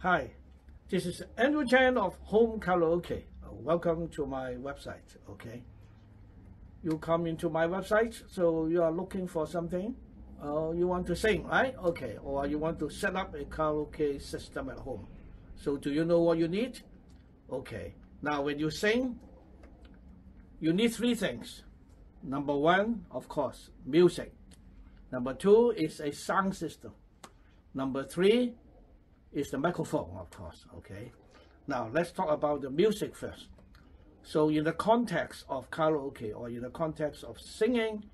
Hi, this is Andrew Chan of Home Karaoke. Uh, welcome to my website. Okay, you come into my website, so you are looking for something. Uh, you want to sing, right? Okay, or you want to set up a karaoke system at home. So, do you know what you need? Okay, now when you sing, you need three things. Number one, of course, music. Number two is a sound system. Number three is the microphone, of course, okay? Now, let's talk about the music first. So in the context of karaoke or in the context of singing,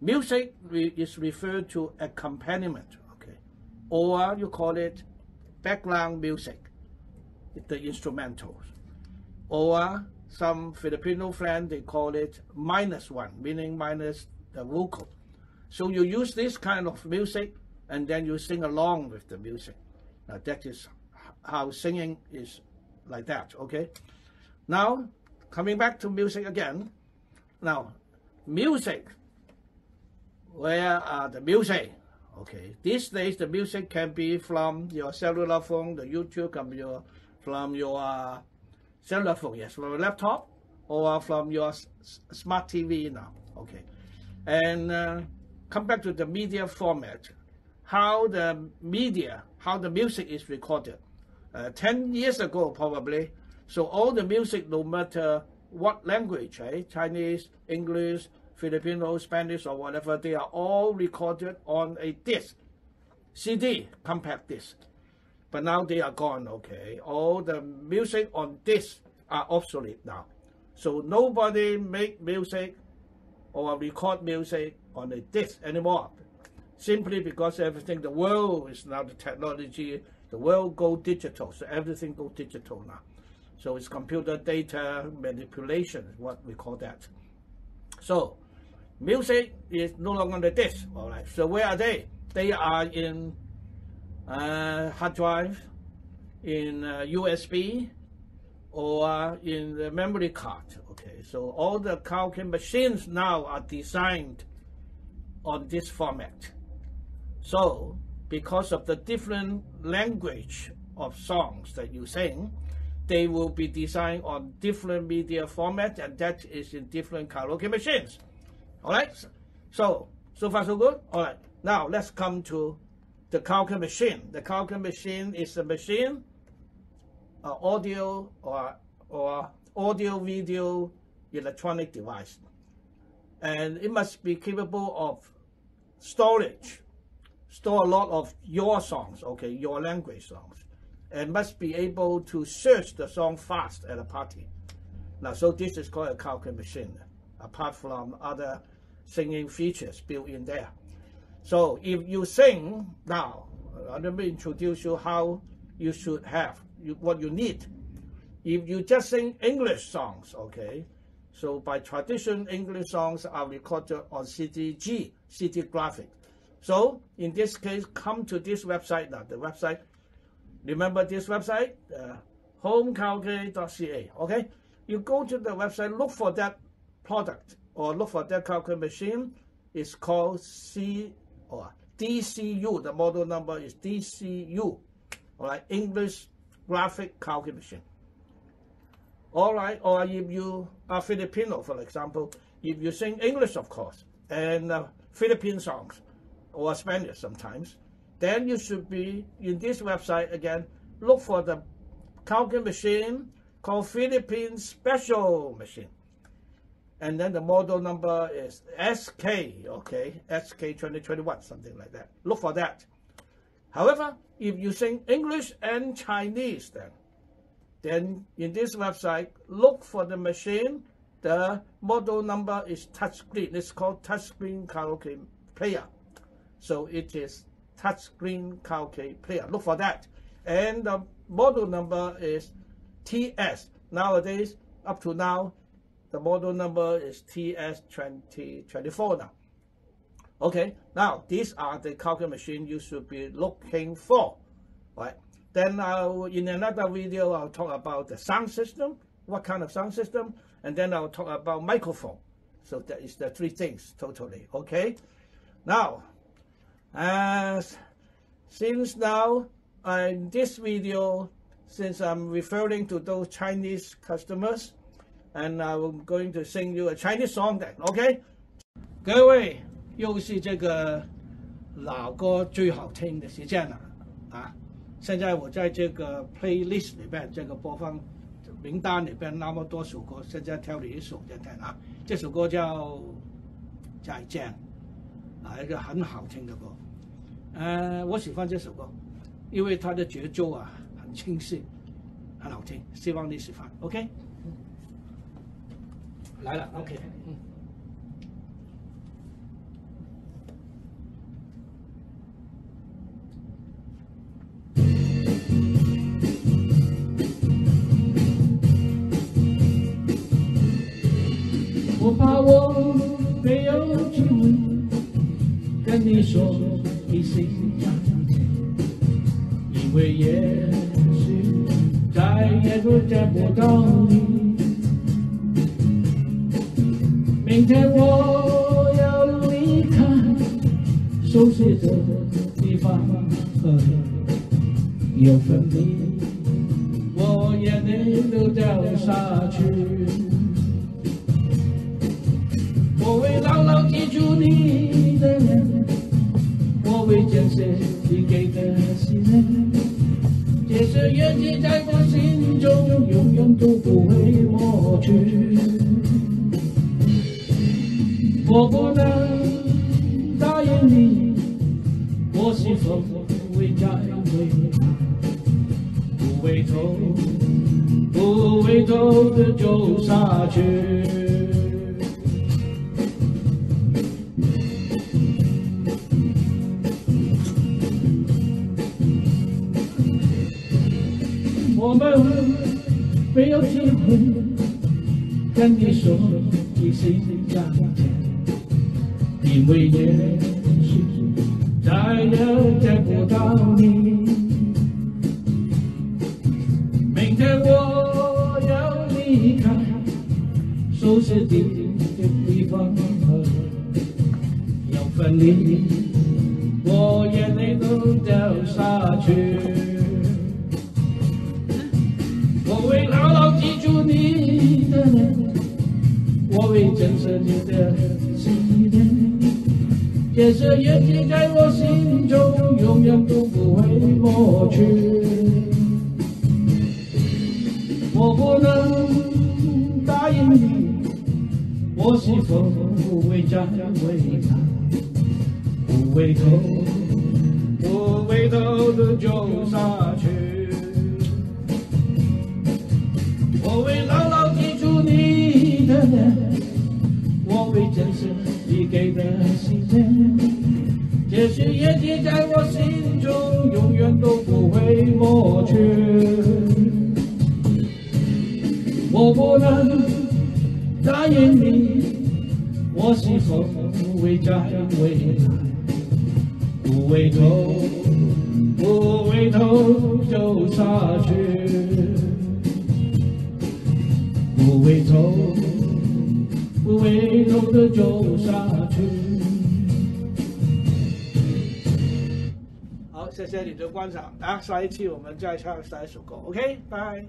music is referred to accompaniment, okay? Or you call it background music, the instrumentals. Or some Filipino friend, they call it minus one, meaning minus the vocal. So you use this kind of music and then you sing along with the music. Now that is how singing is like that, okay? Now, coming back to music again. Now, music, where are the music? Okay, these days the music can be from your cellular phone, the YouTube be your, from your uh, cellular phone, yes, from a laptop, or from your smart TV now, okay? And uh, come back to the media format how the media, how the music is recorded. Uh, 10 years ago, probably, so all the music, no matter what language, right? Chinese, English, Filipino, Spanish, or whatever, they are all recorded on a disc, CD, compact disc. But now they are gone, okay? All the music on disc are obsolete now. So nobody make music or record music on a disc anymore simply because everything, the world is now the technology, the world go digital, so everything go digital now. So it's computer data manipulation, what we call that. So music is no longer on the disk, all right. So where are they? They are in uh, hard drive, in uh, USB, or in the memory card. Okay, so all the karaoke machines now are designed on this format. So, because of the different language of songs that you sing, they will be designed on different media format, and that is in different karaoke machines. All right. So so far so good. All right. Now let's come to the karaoke machine. The karaoke machine is a machine, audio or or audio video electronic device, and it must be capable of storage store a lot of your songs, okay, your language songs, and must be able to search the song fast at a party. Now, so this is called a karaoke machine, apart from other singing features built in there. So if you sing now, uh, let me introduce you how you should have you, what you need. If you just sing English songs, okay, so by tradition, English songs are recorded on CDG, CD graphic. So in this case, come to this website. The website, remember this website, uh, homekaraoke.ca. Okay, you go to the website, look for that product or look for that karaoke machine. It's called C or DCU. The model number is DCU. All right, English graphic Karaoke machine. All right, or if you are Filipino, for example, if you sing English, of course, and uh, Philippine songs, or Spanish sometimes, then you should be in this website again, look for the karaoke machine called Philippine Special Machine. And then the model number is SK, okay, SK 2021, something like that. Look for that. However, if you sing English and Chinese then, then in this website, look for the machine. The model number is touchscreen. It's called touchscreen karaoke player. So it is touchscreen karaoke player. Look for that. And the model number is TS. Nowadays, up to now, the model number is TS2024 now. Okay, now these are the karaoke machine you should be looking for, right? Then I'll, in another video, I'll talk about the sound system, what kind of sound system, and then I'll talk about microphone. So that is the three things totally, okay? Now, as since now, in this video, since I'm referring to those Chinese customers, and I'm going to sing you a Chinese song then, OK？各位，又是这个老歌最好听的时间了啊！现在我在这个 playlist 里边，这个播放名单里边那么多首歌，现在挑了一首给听啊。这首歌叫《再见》，啊，一个很好听的歌。呃，我喜欢这首歌，因为它的节奏啊很清晰，很好听。希望你喜欢。OK，来了。OK，嗯。见不到你。明天我要离开熟悉的地方，和你又分离，我眼泪都掉下去。我会牢牢记住你的脸，我会坚持你给的信任，这些约定在我心我不能答应你，我是否会再回来？不回头，不回头的走下去。我们没有机会跟你说一声，因为也许再也见不到你。明天我要离开熟悉的地方，要分离，我眼泪都掉下去。我会牢牢记住你的脸，我会珍惜你的信念，这些约定在我心中永远都不会抹去。我不能答应你，我是否会再回来？不回头，不回头的走下去。我会牢牢记住你的脸，我会珍惜你给的过去。我不能答应你，我是否会再回来？不回头，不回头走下去。不回头，不回头的走下去。谢谢你的观赏啊！下一期我们再唱下一首歌，OK，拜。